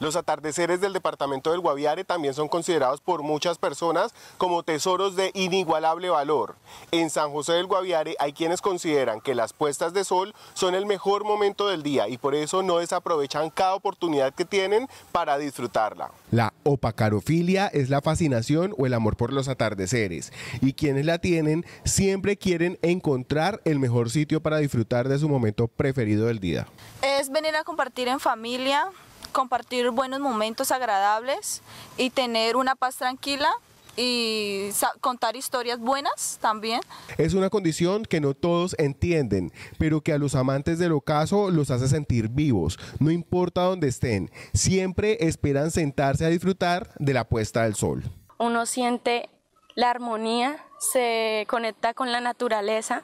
Los atardeceres del departamento del Guaviare también son considerados por muchas personas como tesoros de inigualable valor. En San José del Guaviare hay quienes consideran que las puestas de sol son el mejor momento del día y por eso no desaprovechan cada oportunidad que tienen para disfrutarla. La opacarofilia es la fascinación o el amor por los atardeceres y quienes la tienen siempre quieren encontrar el mejor sitio para disfrutar de su momento preferido del día. Es venir a compartir en familia, compartir buenos momentos agradables y tener una paz tranquila y contar historias buenas también. Es una condición que no todos entienden, pero que a los amantes del ocaso los hace sentir vivos, no importa dónde estén, siempre esperan sentarse a disfrutar de la puesta del sol. Uno siente la armonía, se conecta con la naturaleza,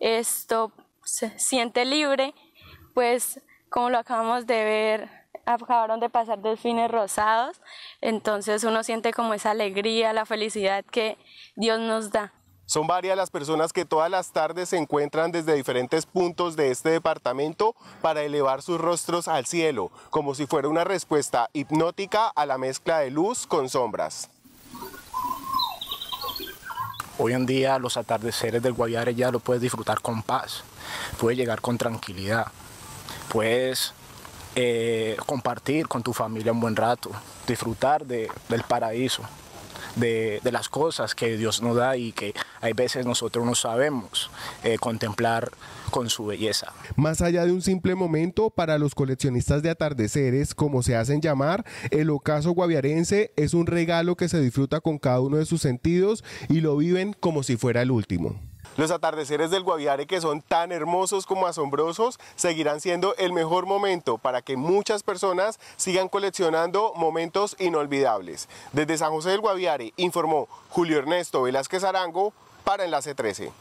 esto se siente libre, pues como lo acabamos de ver acabaron de pasar delfines rosados, entonces uno siente como esa alegría, la felicidad que Dios nos da. Son varias las personas que todas las tardes se encuentran desde diferentes puntos de este departamento para elevar sus rostros al cielo, como si fuera una respuesta hipnótica a la mezcla de luz con sombras. Hoy en día los atardeceres del Guaviare ya lo puedes disfrutar con paz, puedes llegar con tranquilidad, puedes eh, compartir con tu familia un buen rato, disfrutar del paraíso, de, las cosas que Dios nos da y que hay veces nosotros no sabemos eh, contemplar con su belleza. Más allá de un simple momento, para los coleccionistas de atardeceres, como se hacen llamar, el ocaso guaviarense es un regalo que se disfruta con cada uno de sus sentidos y lo viven como si fuera el último. Los atardeceres del Guaviare, que son tan hermosos como asombrosos, seguirán siendo el mejor momento para que muchas personas sigan coleccionando momentos inolvidables. Desde San José del Guaviare informó Julio Ernesto Velázquez Arango para Enlace 13.